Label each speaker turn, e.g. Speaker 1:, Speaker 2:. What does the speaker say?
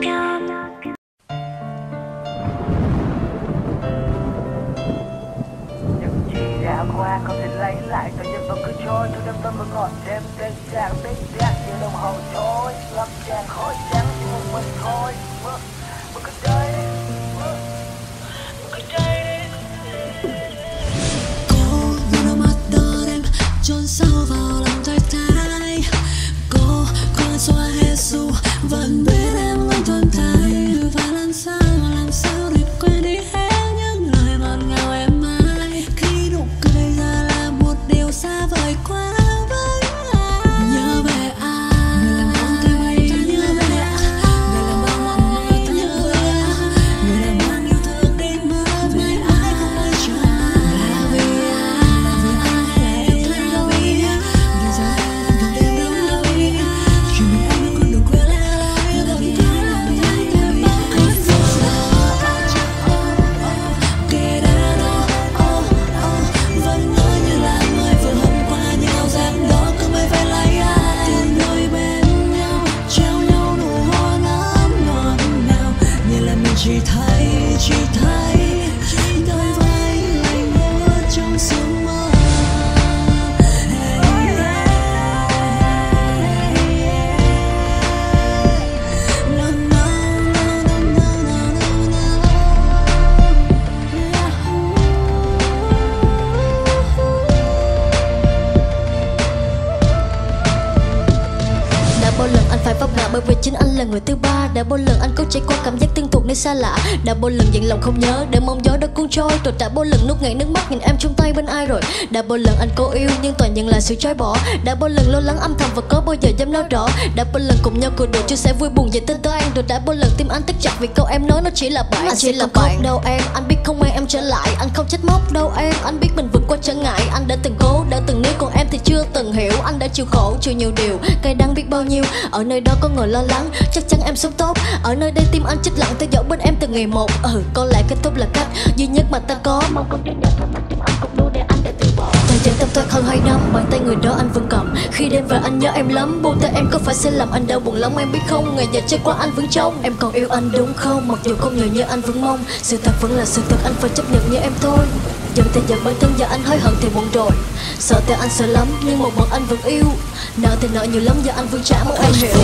Speaker 1: những gì đã qua không thể lấy lại tôi gian vẫn cứ trôi tôi đâm tâm vẫn còn thêm tên dạng tên giác như đồng hồ trôi lắm chàng khỏi trắng một mình thôi bước bước cứ
Speaker 2: Như là mình chỉ thấy,
Speaker 3: phải vấp ngã bởi vì chính anh là người thứ ba. Đã bao lần anh có trải qua cảm giác tương thuộc nơi xa lạ. Đã bao lần dặn lòng không nhớ để mong gió đã cuốn trôi. Rồi đã bao lần nuốt ngạn nước mắt nhìn em trong tay bên ai rồi? Đã bao lần anh cố yêu nhưng toàn nhận là sự chối bỏ. Đã bao lần lo lắng âm thầm và có bao giờ dám nói rõ? Đã bao lần cùng nhau cười đùa chia sẻ vui buồn về tên tới anh. Rồi đã bao lần tim anh tức chặt vì câu em nói nó chỉ là bạn anh chỉ là bạn đâu em anh biết không mang em trở lại. Anh không trách móc đâu em anh biết mình vượt qua trở ngại. Anh đã từng cố chưa từng hiểu anh đã chịu khổ chịu nhiều điều. Cay đắng biết bao nhiêu ở nơi đó có người lo lắng chắc chắn em sống tốt. Ở nơi đây tim anh chết lặng theo dõi bên em từ ngày một. Ừ có lẽ kết thúc là cách duy nhất mà ta có. Mong không đến nhận anh cũng đủ để anh đã từ bỏ. Thời gian tâm thoát hơn hai năm bàn tay người đó anh vẫn cầm. Khi đêm về anh nhớ em lắm buông tay em có phải sai lầm anh đau buồn lắm em biết không? Ngày giờ trôi qua anh vẫn trông. Em còn yêu anh đúng không? Mặc dù không nhiều như anh vẫn mong sự thật vẫn là sự thật anh phải chấp nhận như em thôi Dần thì giận bản thân giờ anh hối hận thì muộn rồi. Sợ thì anh sợ lắm nhưng một mình anh vẫn yêu. Nợ thì nợ nhiều lắm giờ anh vẫn trả một em hiểu